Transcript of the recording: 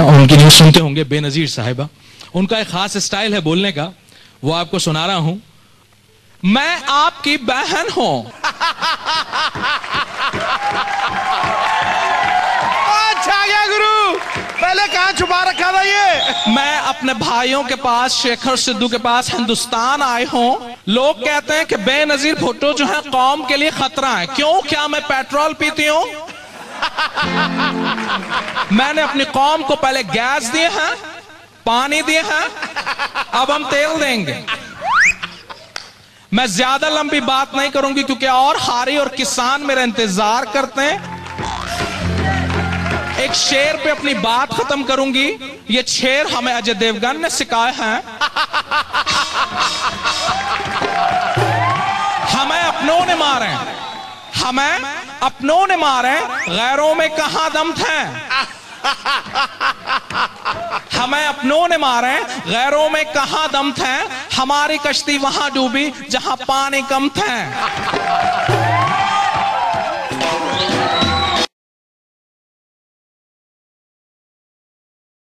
और उनकी न्यूज़ सुनते होंगे बेनजीर साहिबा। उनका एक खास स्टाइल है बोलने का वो आपको सुना रहा हूँ। मैं आपकी बहन हूँ। अच्छा गया गुरु पहले कहा छुपा रखा था ये? मैं अपने भाइयों के पास शेखर सिद्धू के पास हिंदुस्तान आए हूँ। लोग कहते हैं कि बेनजीर भुट्टो जो है कौम के लिए खतरा है। क्यों? क्या मैं पेट्रोल पीती हूँ? मैंने अपनी कौम को पहले गैस दिए, हैं? पानी दिए, हैं? अब हम तेल देंगे। मैं ज़्यादा लंबी बात नहीं करूँगी क्योंकि और हारी और किसान मेरा इंतज़ार करते हैं। एक शेर पे अपनी बात खत्म करूँगी। ये शेर हमें अजय देवगन ने सिखाए हैं। हमें अपनों ने मारे हमें अपनों ने मारे, गैरों में कहा दम थे? हमें अपनों ने मारे, गैरों में कहा दम थे? हमारी कश्ती वहाँ डूबी जहाँ पानी कम थे।